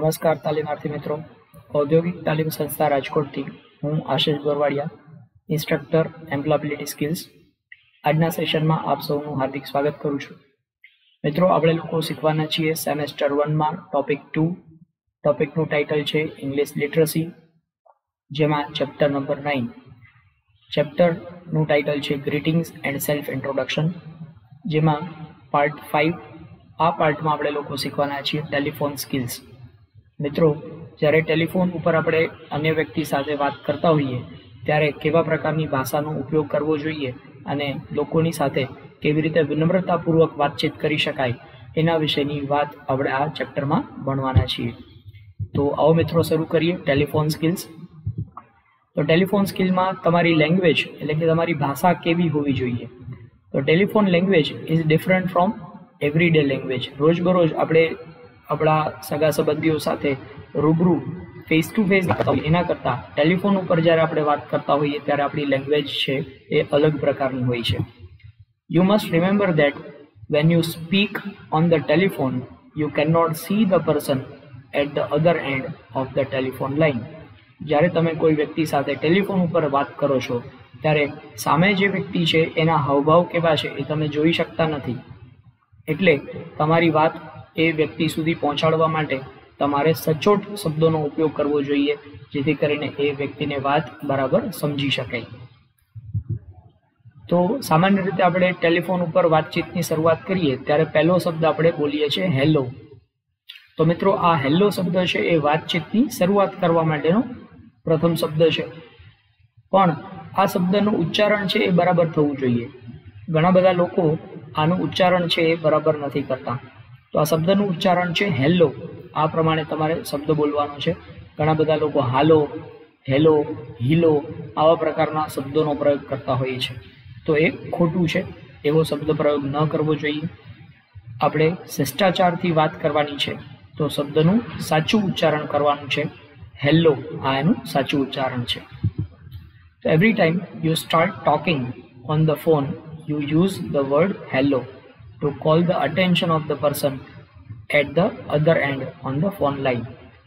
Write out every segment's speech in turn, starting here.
નમસ્કાર તાલીમાર્થી મિત્રો. ઔદ્યોગિક તાલીમ સંસ્થા રાજકોટથી હું Ashish Gorvadiya, instructor employability skills. આજના સેશનમાં આપ સૌનું હાર્દિક સ્વાગત કરું છું. મિત્રો, આપણે લોકો શીખવાના છીએ સેમેસ્ટર વનમાં ટોપિક ટુ. ટોપિકનું ટાઇટલ છે ઇંગ્લિશ લિટરસી, જેમાં ચેપ્ટર નંબર નાઇન. ચેપ્ટરનું ટાઇટલ છે ગ્રીટિંગ્સ એન્ડ સેલ્ફ ઇન્ટ્રોડક્શન, જેમાં પાર્ટ ફાઇવ, આ પાર્ટમાં આપણે લોકો શીખવાના છીએ ટેલિફોન સ્કિલ્સ. મિત્રો, જ્યારે ટેલિફોન ઉપર આપણે અન્ય વ્યક્તિ સાથે વાત કરતા હોઈએ, ત્યારે કેવા પ્રકારની ભાષાનો ઉપયોગ કરવો જોઈએ અને લોકોની સાથે કેવી રીતે વિનમ્રતાપૂર્વક વાતચીત કરી શકાય, એના વિશેની વાત આપણે આ ચેપ્ટરમાં ભણવાના છીએ. તો આવો મિત્રો, શરૂ કરીએ ટેલિફોન સ્કિલ્સ તો ટેલિફોન સ્કિલમાં તમારી લેંગ્વેજ એટલે કે તમારી ભાષા કેવી હોવી જોઈએ? તો telephone language is different from everyday language રોજબરોજ આપણે આપણા સગા સંબંધીઓ સાથે રૂબરૂ ફેસ ટુ ફેસ એના કરતાં ટેલિફોન ઉપર જ્યારે આપણે વાત કરતા હોઈએ ત્યારે આપણી લેંગ્વેજ છે એ અલગ પ્રકારની હોય છે. You must remember that when you speak on the telephone you can not see the person at the other end of the telephone line જ્યારે તમે કોઈ વ્યક્તિ સાથે ટેલિફોન ઉપર વાત કરો છો, ત્યારે સામે જે વ્યક્તિ છે, એના હાવભાવ કેવા છે એ તમે જોઈ શકતા નથી. એટલે તમારી વાત એ વ્યક્તિ સુધી પહોંચાડવા માટે તમારે સચોટ શબ્દોનો ઉપયોગ કરવો જોઈએ, જેથી કરીને એ વ્યક્તિને વાત બરાબર સમજી શકાય. તો સામાન્ય રીતે આપણે ટેલિફોન ઉપર વાતચીતની શરૂઆત કરીએ, ત્યારે પહેલો શબ્દ આપણે બોલીએ છીએ હેલો. તો મિત્રો, આ હેલો શબ્દ છે એ વાતચીતની શરૂઆત કરવા માટેનો પ્રથમ શબ્દ છે. પણ આ શબ્દનું ઉચ્ચારણ છે એ બરાબર થવું જોઈએ. ઘણા બધા લોકો આનું ઉચ્ચારણ છે એ બરાબર નથી કરતા. તો આ શબ્દનું ઉચ્ચારણ છે હેલો. આ પ્રમાણે તમારે શબ્દ બોલવાનો છે. ઘણા બધા લોકો હાલો, હેલો, હિલો આવા પ્રકારના શબ્દોનો પ્રયોગ કરતા હોઈએ છે તો એ ખોટું છે. એવો શબ્દ પ્રયોગ ન કરવો જોઈએ. આપણે શિષ્ટાચારથી વાત કરવાની છે. તો શબ્દનું સાચું ઉચ્ચારણ કરવાનું છે હેલો. આ એનું સાચું ઉચ્ચારણ છે. તો every time you start talking on the phone you use the word hello. To call the attention of the person at the other end on the phone line.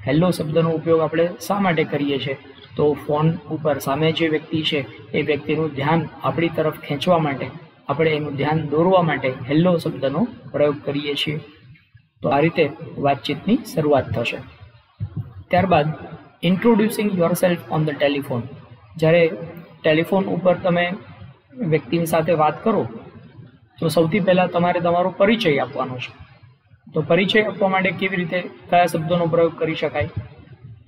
Hello શબ્દનો ઉપયોગ આપણે શા માટે કરીએ છીએ? તો ફોન ઉપર સામે જે વ્યક્તિ છે, એ વ્યક્તિનું ધ્યાન આપણી તરફ ખેંચવા માટે, આપણે એનું ધ્યાન દોરવા માટે હેલો શબ્દનો પ્રયોગ કરીએ છીએ. તો આ રીતે વાતચીતની શરૂઆત થશે. ત્યારબાદ introducing your self on the telephone જ્યારે ટેલિફોન ઉપર તમે વ્યક્તિની સાથે વાત કરો તો સૌથી પહેલાં તમારે તમારો પરિચય આપવાનો છે. તો પરિચય આપવા માટે કેવી રીતે કયા શબ્દોનો પ્રયોગ કરી શકાય?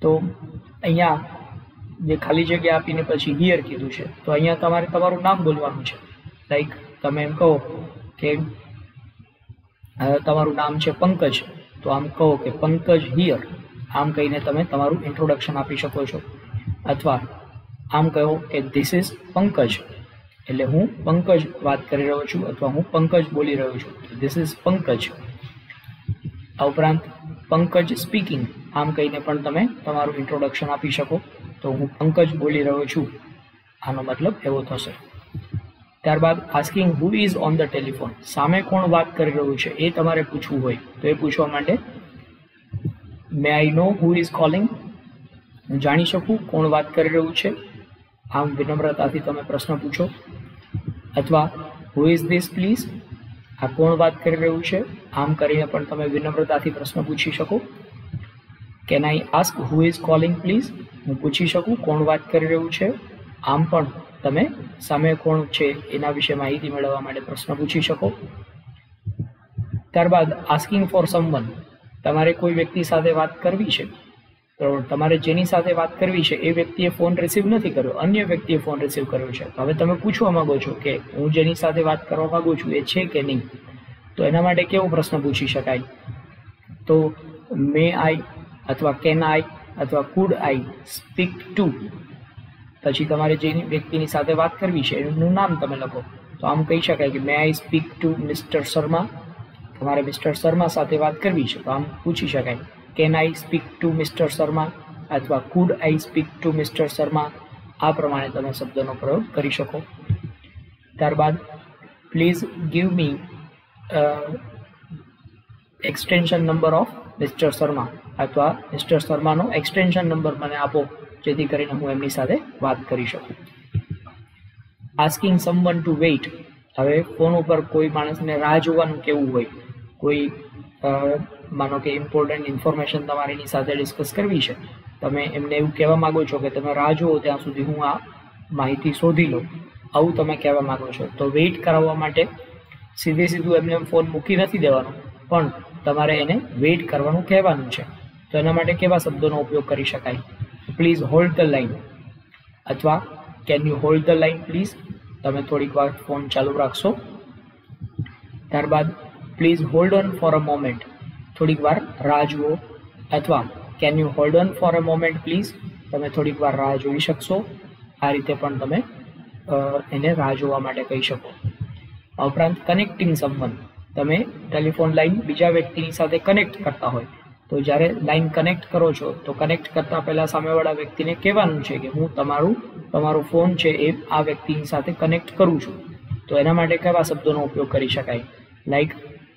તો અહીંયા જે ખાલી જગ્યા આપીને પછી હિયર કીધું છે. તો અહીંયા તમારે તમારું નામ બોલવાનું છે. લાઈક તમે એમ કહો કે તમારું નામ છે પંકજ. તો આમ કહો કે પંકજ હિયર આમ કહીને તમે તમારું ઇન્ટ્રોડક્શન આપી શકો છો. અથવા આમ કહો કે ધીસ ઇઝ પંકજ. એટલે હું પંકજ વાત કરી રહ્યો છું અથવા હું પંકજ બોલી રહ્યો છું. This is Pankaj. આ ઉપરાંત પંકજ સ્પીકિંગ આમ કહીને પણ તમે તમારું ઇન્ટ્રોડક્શન આપી શકો. તો હું પંકજ બોલી રહ્યો છું. આનો મતલબ એવો થશે. ત્યારબાદ asking who is on the telephone સામે કોણ વાત કરી રહ્યું છે એ તમારે પૂછવું હોય. તો એ પૂછવા માટે મે આઈ નો હુ ઇઝ કોલિંગ હું જાણી શકું કોણ વાત કરી રહ્યું છે. આમ વિનમ્રતાથી તમે પ્રશ્ન પૂછો. અથવા હુ ઇઝ ધીસ પ્લીઝ આ કોણ વાત કરી રહ્યું છે? આમ કરીને પણ તમે વિનમ્રતાથી પ્રશ્ન પૂછી શકો. Can I ask who is calling please હું પૂછી શકું કોણ વાત કરી રહ્યું છે? આમ પણ તમે સામે કોણ છે એના વિશે માહિતી મેળવવા માટે પ્રશ્ન પૂછી શકો. ત્યારબાદ આસ્કિંગ ફોર સમવન તમારે કોઈ વ્યક્તિ સાથે વાત કરવી છે? તો તમારે જેની સાથે વાત કરવી છે, એ વ્યક્તિએ ફોન રિસીવ નથી કર્યો. અન્ય વ્યક્તિએ ફોન રિસીવ કર્યો છે. તો હવે તમે પૂછવા માંગો છો કે હું જેની સાથે વાત કરવા માંગુ છું, એ છે કે નહીં? તો એના માટે કેવો પ્રશ્ન પૂછી શકાય? તો મે આઈ અથવા કેન આઈ અથવા કુડ આઈ સ્પીક ટુ પછી તમારે જે વ્યક્તિની સાથે વાત કરવી છે, એનું નામ તમે લખો. તો આમ કહી શકાય કે may I speak to mister Sharma તમારે મિસ્ટર શર્મા સાથે વાત કરવી છે, તો આમ પૂછી શકાય. Can I speak to mister Sharma અથવા could I speak to mister Sharma આ પ્રમાણે તમે શબ્દનો પ્રયોગ કરી શકો. ત્યારબાદ please give me extension number of mister Sharma અથવા મિસ્ટર શર્માનો એક્સટેન્શન નંબર મને આપો, જેથી કરીને હું એમની સાથે વાત કરી શકું. આસ્કિંગ સમવન ટુ વેઇટ હવે ફોન ઉપર કોઈ માણસને રાહ જોવાનું કેવું હોય, કોઈ માનો કે ઇમ્પોર્ટન્ટ ઇન્ફોર્મેશન તમારે એની સાથે ડિસ્કસ કરવી છે, તમે એમને એવું કહેવા માગો છો કે તમે રાહ જુઓ ત્યાં સુધી હું આ માહિતી શોધી લઉં. આવું તમે કહેવા માગો છો. તો વેઇટ કરાવવા માટે સીધે સીધું એમને ફોન મૂકી નથી દેવાનો. પણ તમારે એને વેઇટ કરવાનું કહેવાનું છે. તો એના માટે કેવા શબ્દોનો ઉપયોગ કરી શકાય? પ્લીઝ હોલ્ડ ધ લાઈન અથવા can you hold the line please તમે થોડીક વાર ફોન ચાલુ રાખશો. ત્યારબાદ please hold on for a moment થોડીક વાર રાહ જુઓ. અથવા can you hold on for a moment please તમે થોડીક વાર રાહ જોઈ શકશો. આ રીતે પણ તમે એને રાહ જોવા માટે કહી શકો. આ ઉપરાંત કનેક્ટિંગ સંબંધ. તમે ટેલિફોન લાઈન બીજા વ્યક્તિની સાથે કનેક્ટ કરતા હોય. તો જ્યારે લાઈન કનેક્ટ કરો છો, તો કનેક્ટ કરતા પહેલાં સામેવાળા વ્યક્તિને કહેવાનું છે કે હું તમારું, તમારો ફોન છે એ આ વ્યક્તિની સાથે કનેક્ટ કરું છું. તો એના માટે કેવા શબ્દોનો ઉપયોગ કરી શકાય? Like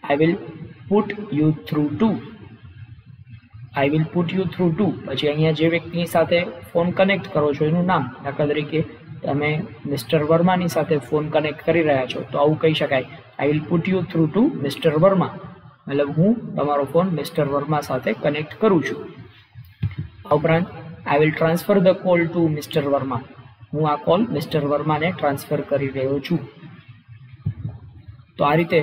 I will put you through to I will put you through to પછી અહીંયા જે વ્યક્તિની સાથે ફોન કનેક્ટ કરો છો, એનું નામ, દાખલા તરીકે તમે મિસ્ટર વર્માની સાથે ફોન કનેક્ટ કરી રહ્યા છો, તો આવું કહી શકાય. I will put you through to mister Verma. મતલબ હું તમારો ફોન મિસ્ટર વર્મા સાથે કનેક્ટ કરું છું. આ ઉપરાંત I will transfer the call to mister Verma. હું આ કોલ મિસ્ટર વર્માને ટ્રાન્સફર કરી રહ્યો છું. તો આ રીતે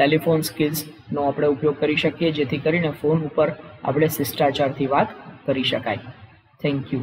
ટેલિફોન સ્કિલ્સનો આપણે ઉપયોગ કરી શકીએ, જેથી કરીને ફોન ઉપર આપણે શિષ્ટાચારથી વાત કરી શકાય. Thank you